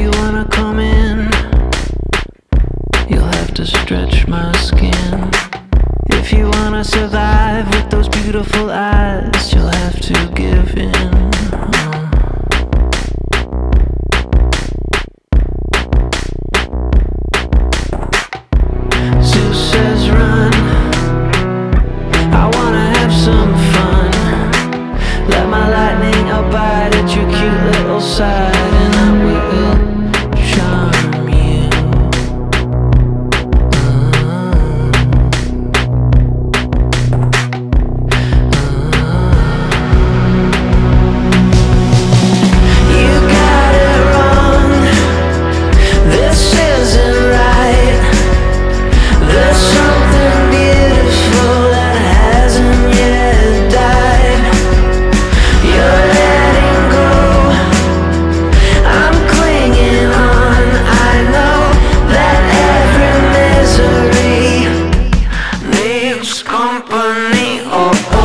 You wanna come in, you'll have to stretch my skin. If you wanna survive with those beautiful eyes, you'll have to give in. Zeus says run. I wanna have some fun. Let my lightning abide at your cute little side, company. Oh, oh.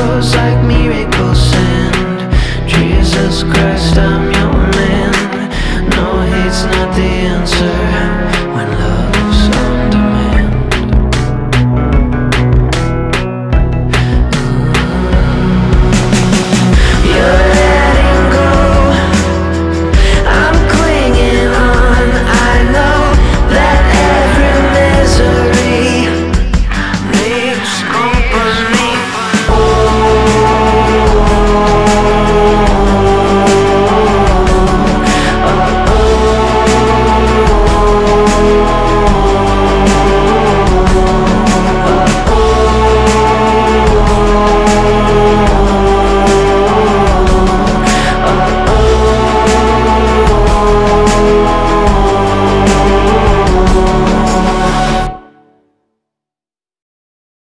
Flows like miracle